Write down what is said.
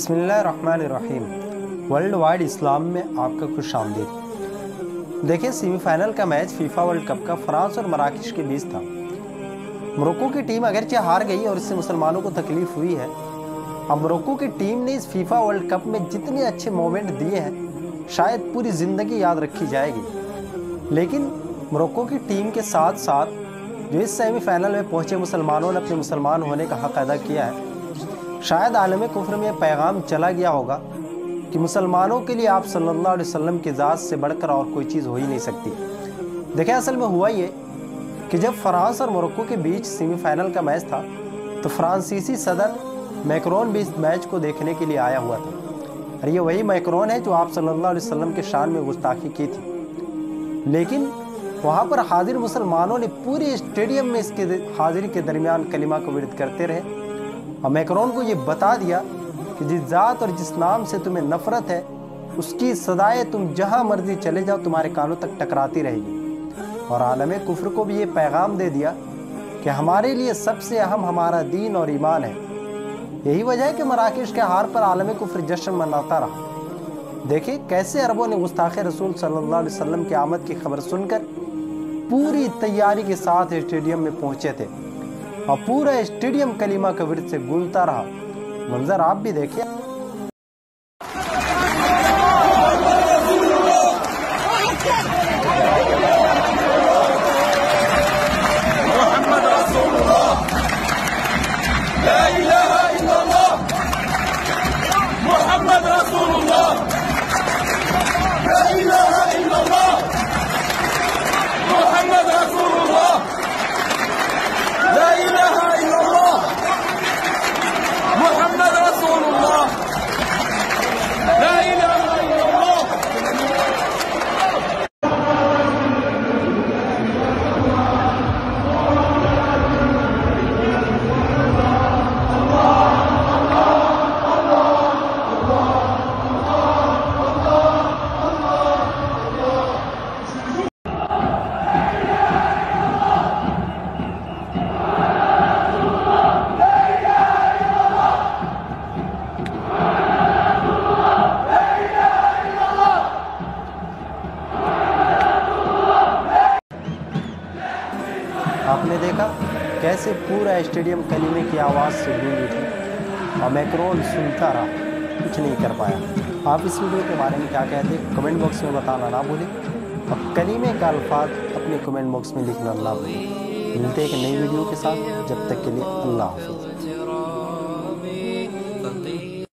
बसमीम world wide इस्लाम में आपका खुश आमदीद। देखिए सेमीफाइनल का मैच फीफा वर्ल्ड कप का फ्रांस और मराकश के बीच था। मोरक्को की टीम अगरचे हार गई और इससे मुसलमानों को तकलीफ़ हुई है। अब मोरक्को की टीम ने इस फीफा वर्ल्ड कप में जितने अच्छे मोमेंट दिए हैं, शायद पूरी ज़िंदगी याद रखी जाएगी। लेकिन मोरक्को की टीम के साथ साथ जो इस सेमीफाइनल में पहुँचे मुसलमानों ने अपने मुसलमान होने का हक अदा किया है शायद आलम कुफर में पैगाम चला गया होगा कि मुसलमानों के लिए आप सल्लल्लाहु अलैहि वसल्लम की ज़ात से बढ़कर और कोई चीज़ हो ही नहीं सकती। देखिए असल में हुआ ये कि जब फ्रांस और मोरक्को के बीच सेमीफाइनल का मैच था तो फ्रांसीसी सदर मैक्रोन भी इस मैच को देखने के लिए आया हुआ था। और ये वही मैक्रोन है जो आप अलैहि वसल्लम के शान में गुस्ताखी की थी। लेकिन वहाँ पर हाजिर मुसलमानों ने पूरे स्टेडियम में इसके हाजिरी के दरमियान कलिमा को विरद करते रहे। और मैक्रोन को ये बता दिया कि जिस ज़ात और जिस नाम से तुम्हें नफरत है, उसकी सदाएँ तुम जहाँ मर्ज़ी चले जाओ, तुम्हारे कानों तक टकराती रहेगी। और आलम कुफ्र को भी ये पैगाम दे दिया कि हमारे लिए सबसे अहम हमारा दीन और ईमान है। यही वजह है कि मराकश के हार पर आलम कुफ्र जश्न मनाता रहा। देखिए कैसे अरबों ने गुस्ताख रसूल सल्लल्लाहु अलैहि वसल्लम की आमद की खबर सुनकर पूरी तैयारी के साथ स्टेडियम में पहुँचे थे। और पूरा स्टेडियम कलीमा के वृद्ध से गूंजता रहा। मंजर आप भी देखिए। आपने देखा कैसे पूरा स्टेडियम कलीमे की आवाज़ से गूंज उठी और मैक्रोन सुनता रहा, कुछ नहीं कर पाया। आप इस वीडियो के बारे में क्या कहते हैं? कमेंट बॉक्स में बताना ना भूलें। और कलीमे का अल्फाज अपने कमेंट बॉक्स में लिखना ना भूलें। मिलते हैं एक नई वीडियो के साथ। जब तक के लिए अल्लाह हाफिज़।